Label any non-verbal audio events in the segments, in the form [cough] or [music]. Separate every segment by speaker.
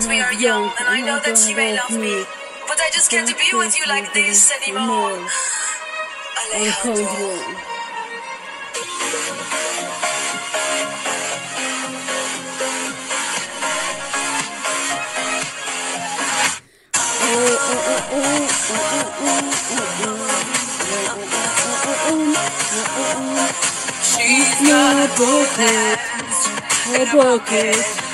Speaker 1: that we are young, and I know that you may love me,
Speaker 2: but
Speaker 1: I just can't be with you like this anymore. [sighs] Alejandro. She's got a book, a book.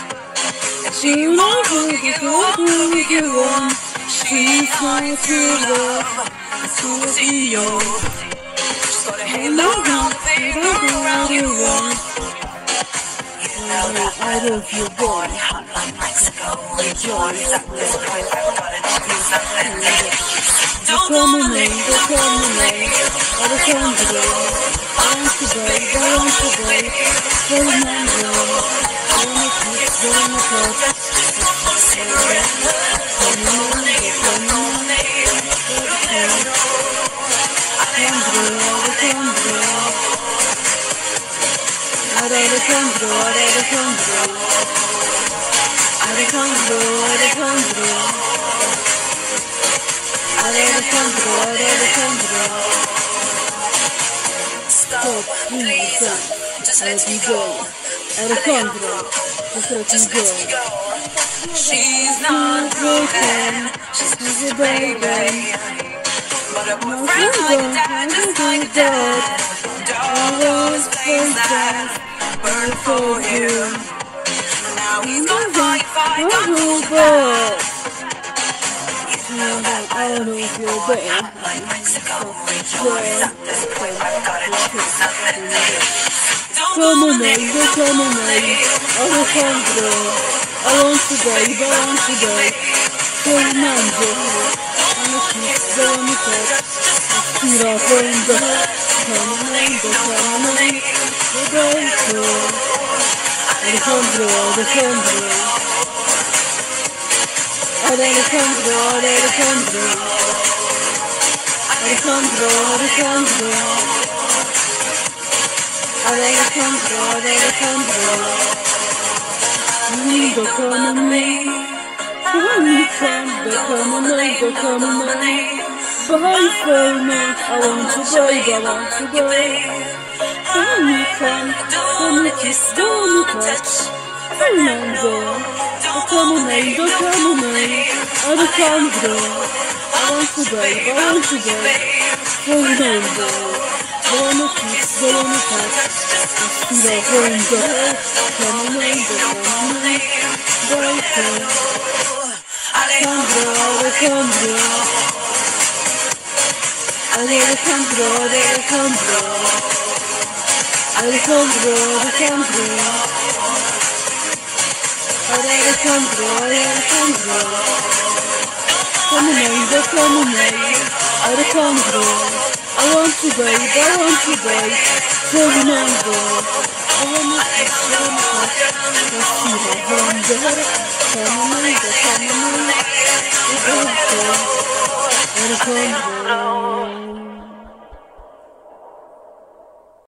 Speaker 1: She won't forget Look we get on. She's trying to love. See you. Just gotta hang around, baby, around you want. You know I love you, boy. Hot like Mexico, rejoice. I've you. Don't call me name, don't call to go going to go, going to go, going on go, going to keep going to go. Alejandro, Alejandro, Alejandro, Alejandro. you. Just let me go. Out of control. Just let me go. She's not broken. She's a baby. But a boyfriend like that, just like that. Always plays that. Burn for you. Now he's gonna fight, fight, now that I don't feel better. Come on, baby, come on, baby. I just come to go. I want to go, I want to go. So remember, I'm a kid, so I'm a kid. Feet are from the Come on, baby, come on, baby. We're going to. I just want to go, I just come to go. But then it comes, bro, then it comes, bro. Then it comes, bro, then it comes, bro. Oh, then it comes, bro, then it comes, bro. You need to come on me. You come, go come on me, go come on me. Bye for me, I want to break, I want to break. When you come, when you kiss, don't you touch. Remember. Doutor Mumei, Doutor Mumei, olha o Sandro. I want to go. I want to babe. Hold on, girl. Go on the kiss, go on the touch. I see the home, girl. Come on, girl, come on, girl. Sandro, Alejandro. Alejandro, Alejandro. Alejandro, Alejandro. Alejandro, Alejandro. Come neighbor, come neighbor, Alejandro. I want to bathe, I want to bathe. I want to, I want to, I want to, I want to, I want to, I want to, I I want to, I I want to, I I want to, I I want to, I I want to, I I want to, I